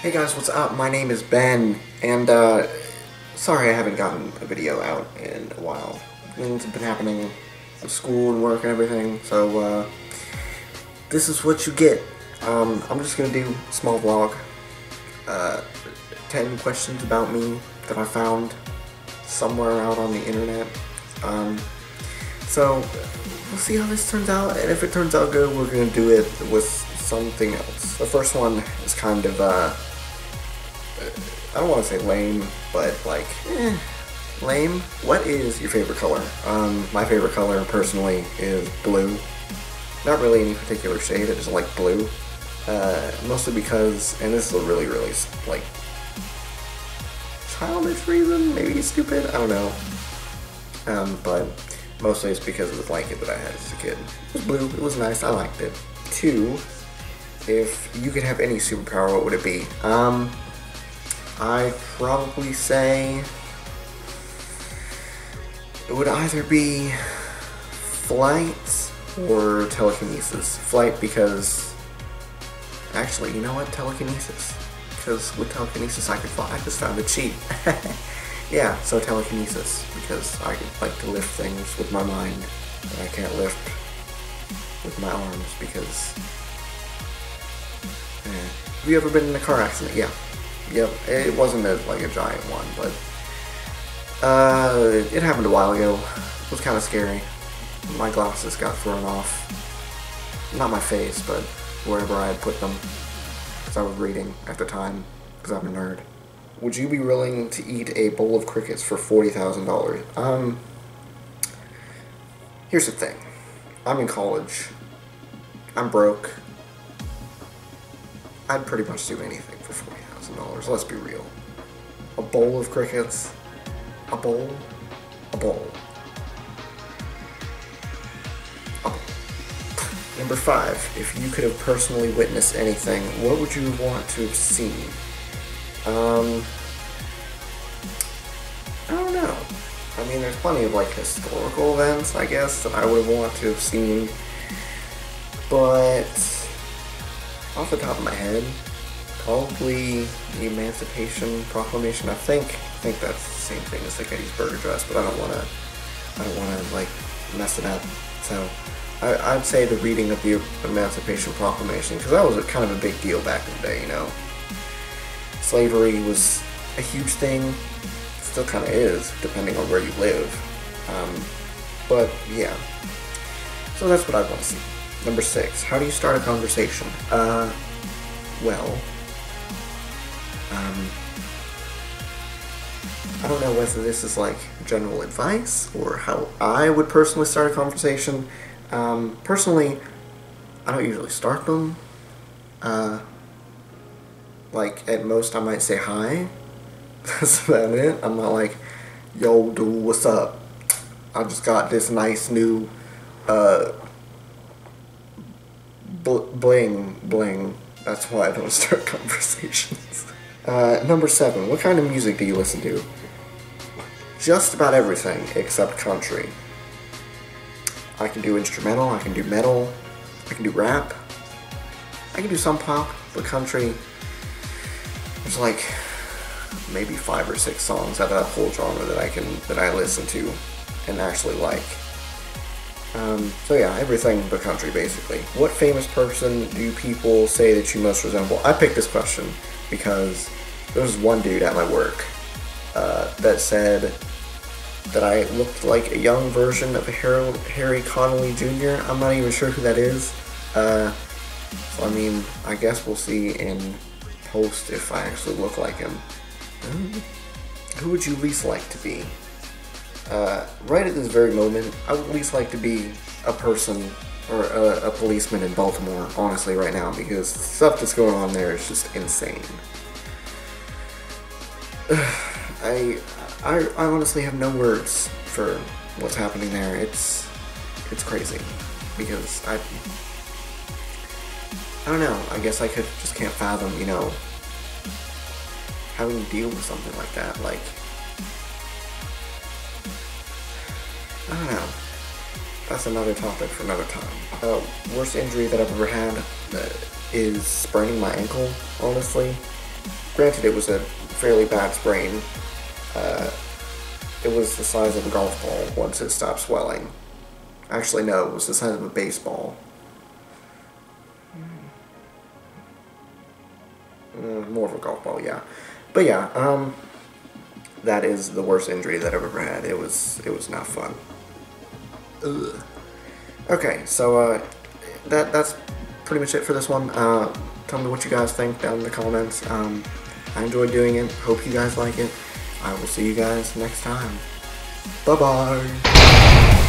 Hey guys, what's up? My name is Ben, and uh, sorry I haven't gotten a video out in a while. Things have been happening with school and work and everything, so uh, this is what you get. Um, I'm just gonna do a small vlog. Uh, 10 questions about me that I found somewhere out on the internet. Um, so, we'll see how this turns out, and if it turns out good, we're gonna do it with something else. The first one is kind of, uh, I don't want to say lame, but like, eh, lame. What is your favorite color? Um, my favorite color, personally, is blue. Not really any particular shade, I just like blue. Uh, mostly because, and this is a really, really, like, childish reason, maybe stupid, I don't know. Um, but mostly it's because of the blanket that I had as a kid. It was blue, it was nice, I liked it. Two, if you could have any superpower, what would it be? Um, I'd probably say it would either be flight or telekinesis. Flight because, actually, you know what? Telekinesis. Because with telekinesis I could fly. I just found it cheap. yeah, so telekinesis because I like to lift things with my mind that I can't lift with my arms because. Eh. Have you ever been in a car accident? Yeah. Yep. It wasn't a, like a giant one, but uh, it happened a while ago. It was kind of scary. My glasses got thrown off. Not my face, but wherever I had put them. Because I was reading at the time, because I'm a nerd. Would you be willing to eat a bowl of crickets for $40,000? Um, here's the thing. I'm in college. I'm broke. I'd pretty much do anything for $40,000, let's be real. A bowl of crickets? A bowl? A bowl. A bowl. Number five, if you could have personally witnessed anything, what would you want to have seen? Um, I don't know. I mean, there's plenty of like historical events, I guess, that I would want to have seen. But off the top of my head, probably the Emancipation Proclamation. I think I think that's the same thing as the Gettysburg Address, but I don't want to I don't want to like mess it up. So I, would say the reading of the Emancipation Proclamation because that was a, kind of a big deal back in the day. You know, slavery was a huge thing. Still kind of is, depending on where you live. Um, but yeah, so that's what I want to see. Number six, how do you start a conversation? Uh, well, um, I don't know whether this is like general advice or how I would personally start a conversation. Um, personally, I don't usually start them. Uh, like, at most, I might say hi. That's about it. I'm not like, yo, dude, what's up? I just got this nice new, uh, bl bling bling. That's why I don't start conversations. Uh, number seven, what kind of music do you listen to? Just about everything except country. I can do instrumental, I can do metal, I can do rap, I can do some pop, but country, there's like maybe five or six songs out of that whole genre that I can that I listen to and actually like. Um, so yeah, everything but country, basically. What famous person do people say that you most resemble? I picked this question because there was one dude at my work uh, that said that I looked like a young version of Harold, Harry Connolly Jr. I'm not even sure who that is. Uh, so I mean, I guess we'll see in post if I actually look like him. Who would you least like to be? Uh, right at this very moment, I would least like to be a person or a, a, policeman in Baltimore, honestly, right now, because the stuff that's going on there is just insane. I, I, I honestly have no words for what's happening there. It's, it's crazy, because I, I don't know, I guess I could just can't fathom, you know, having to deal with something like that, like, I don't know. That's another topic for another time. Uh, worst injury that I've ever had uh, is spraining my ankle, honestly. granted, it was a fairly bad sprain. Uh, it was the size of a golf ball once it stopped swelling. Actually, no, it was the size of a baseball. Mm, more of a golf ball, yeah. But yeah, um, that is the worst injury that I've ever had. It was it was not fun. Ugh. Okay, so uh, that that's pretty much it for this one. Uh, tell me what you guys think down in the comments. Um, I enjoyed doing it. Hope you guys like it. I will see you guys next time. Bye bye